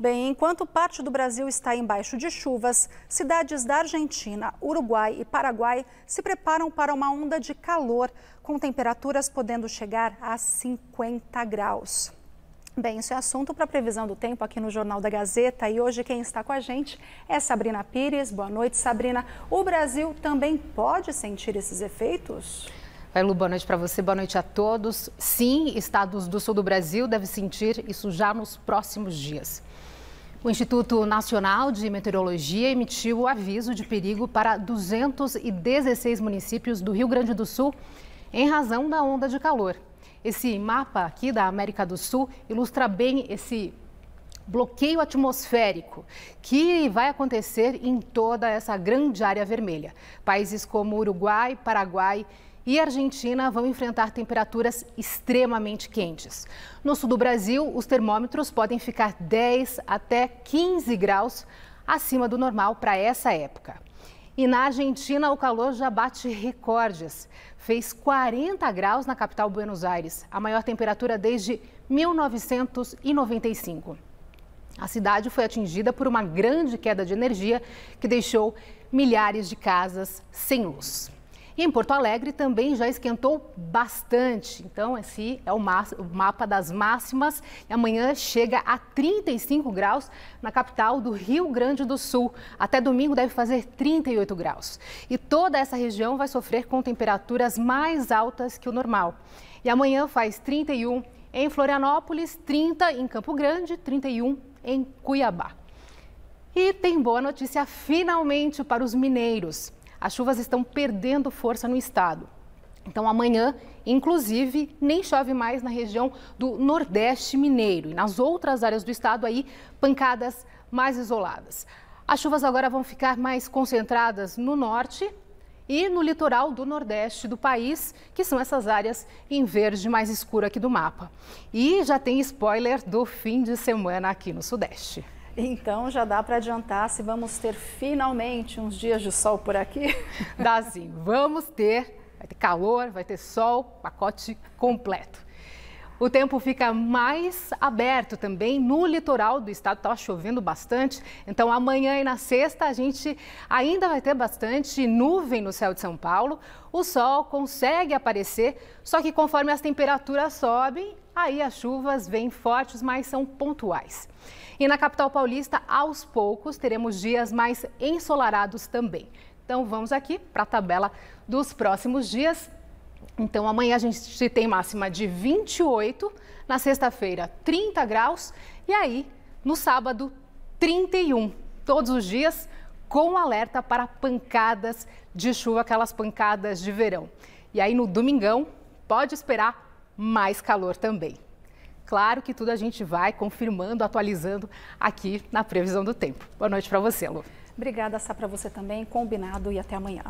Bem, enquanto parte do Brasil está embaixo de chuvas, cidades da Argentina, Uruguai e Paraguai se preparam para uma onda de calor, com temperaturas podendo chegar a 50 graus. Bem, isso é assunto para a previsão do tempo aqui no Jornal da Gazeta e hoje quem está com a gente é Sabrina Pires. Boa noite, Sabrina. O Brasil também pode sentir esses efeitos? Oi, Lu, boa noite para você, boa noite a todos. Sim, estados do sul do Brasil devem sentir isso já nos próximos dias. O Instituto Nacional de Meteorologia emitiu o aviso de perigo para 216 municípios do Rio Grande do Sul em razão da onda de calor. Esse mapa aqui da América do Sul ilustra bem esse bloqueio atmosférico que vai acontecer em toda essa grande área vermelha. Países como Uruguai, Paraguai e Argentina vão enfrentar temperaturas extremamente quentes. No sul do Brasil, os termômetros podem ficar 10 até 15 graus acima do normal para essa época. E na Argentina, o calor já bate recordes. Fez 40 graus na capital Buenos Aires, a maior temperatura desde 1995. A cidade foi atingida por uma grande queda de energia que deixou milhares de casas sem luz. E em Porto Alegre também já esquentou bastante. Então, esse é o, mapa das máximas. E amanhã chega a 35 graus na capital do Rio Grande do Sul. Até domingo deve fazer 38 graus. E toda essa região vai sofrer com temperaturas mais altas que o normal. E amanhã faz 31 em Florianópolis, 30 em Campo Grande, 31 em Cuiabá. E tem boa notícia finalmente para os mineiros as chuvas estão perdendo força no estado. Então, amanhã, inclusive, nem chove mais na região do Nordeste Mineiro e nas outras áreas do estado aí, pancadas mais isoladas. As chuvas agora vão ficar mais concentradas no norte e no litoral do Nordeste do país, que são essas áreas em verde mais escuro aqui do mapa. E já tem spoiler do fim de semana aqui no Sudeste. Então já dá para adiantar se vamos ter finalmente uns dias de sol por aqui? Dá sim, vamos ter. Vai ter calor, vai ter sol, pacote completo. O tempo fica mais aberto também no litoral do estado, está chovendo bastante. Então amanhã e na sexta a gente ainda vai ter bastante nuvem no céu de São Paulo. O sol consegue aparecer, só que conforme as temperaturas sobem, aí as chuvas vêm fortes, mas são pontuais. E na capital paulista, aos poucos, teremos dias mais ensolarados também. Então vamos aqui para a tabela dos próximos dias. Então amanhã a gente tem máxima de 28, na sexta-feira 30 graus e aí no sábado 31. Todos os dias com alerta para pancadas de chuva, aquelas pancadas de verão. E aí no domingão pode esperar mais calor também. Claro que tudo a gente vai confirmando, atualizando aqui na previsão do tempo. Boa noite para você, Lu. Obrigada, Sá, para você também. Combinado e até amanhã.